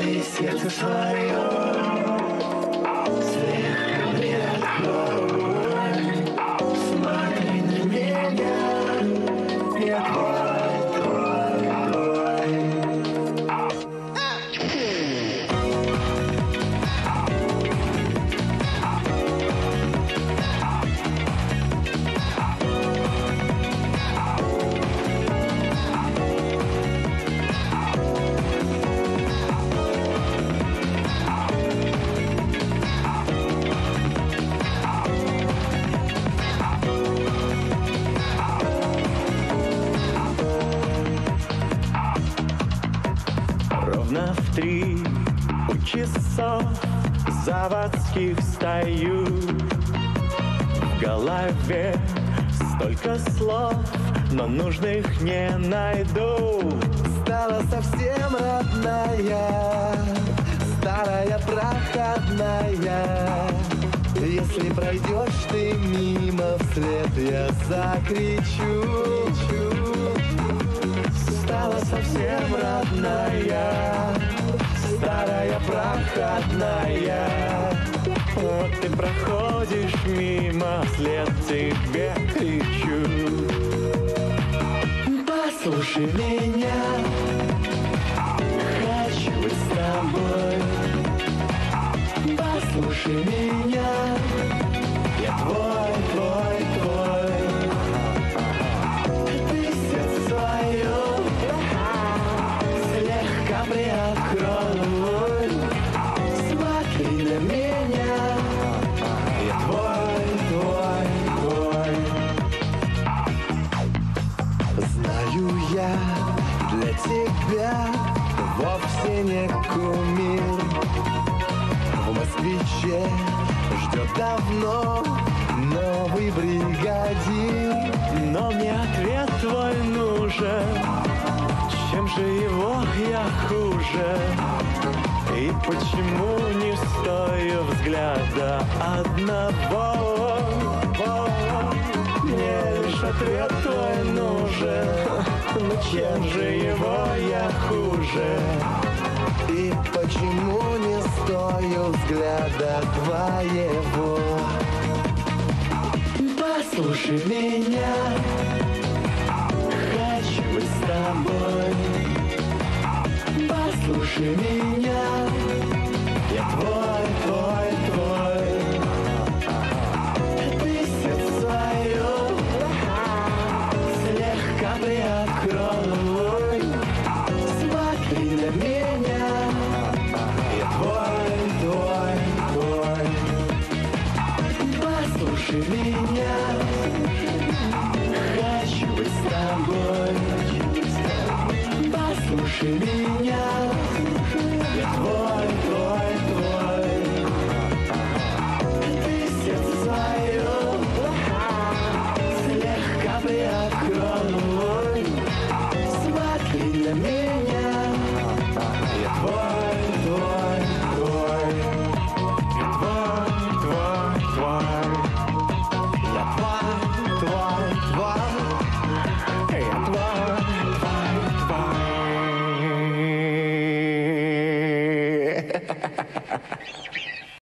Ты сердце свое Ровно в три у часов заводских стою В голове столько слов, но нужных не найду Стала совсем родная, старая проходная. Если пройдешь ты мимо вслед, я закричу. Стала совсем родная, проходная. Вот ты проходишь мимо, вслед тебе кричу Послушай меня, хочу быть с тобой. Послушай меня, я твой, твой. Я для тебя вовсе не кумир. В москвиче ждет давно новый бригадир. Но мне ответ твой нужен. Чем же его я хуже? И почему не стою взгляда одного? Мне лишь ответ твой нужен Но чем же его я хуже? И почему не стою взгляда твоего? Послушай меня. Хочу быть с тобой. Послушай меня. Я твой, Послушай меня. Хочу быть с тобой. Послушай меня